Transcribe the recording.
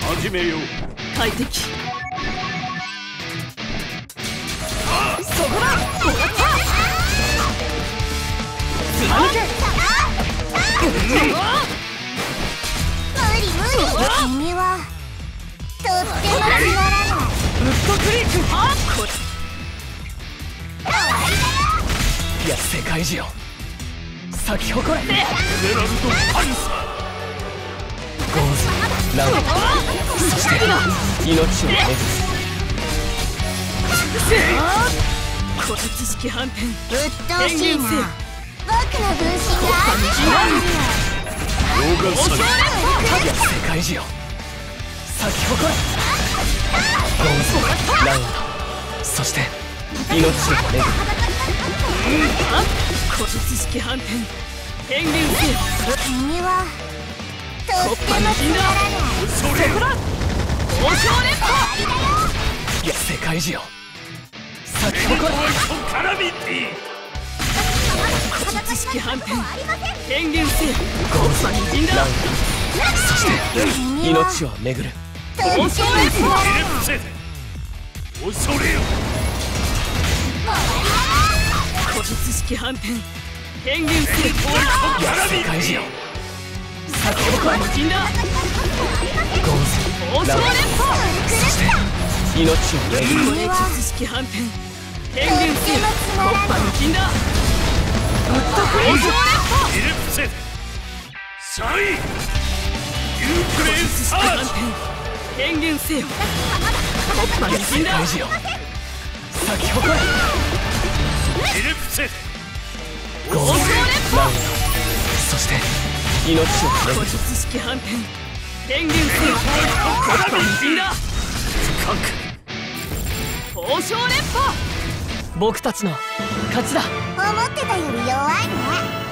始めよう。快適。そこだ終わった貫け無理無理君はとってもつまらないウッドクリークあこれいや世界中よ咲き誇れエメラルドパンサゴーズラウンそして命を巡るこの知識反転うっとうしいな僕の分身がある。ー溶岩祭いや世界中よ咲き誇れゴーズラウンそして命を巡るこの知識反転変幻せよ君はとってもつまらないいや世界中よ咲き誇れカラミティこの知識反転変幻せよゴーズマニジンだそして命を巡る。とってもつまらない。エレプセ恐れよ。この知識反転変幻せよいや世界中。よ咲き誇れマニジンだゴーズ王将連覇そして命を巡るこの知識反転変幻せよマニジンだウッドクリーク王将連覇エレプセサイユークレイサーチ転変幻せよマニジンだ世界中よ咲き誇れエレプセゴーズラウンそして命を巡るこの知識反転変幻せよマニジンだ深く王将連覇僕たちの勝ちだ。思ってたより弱いね。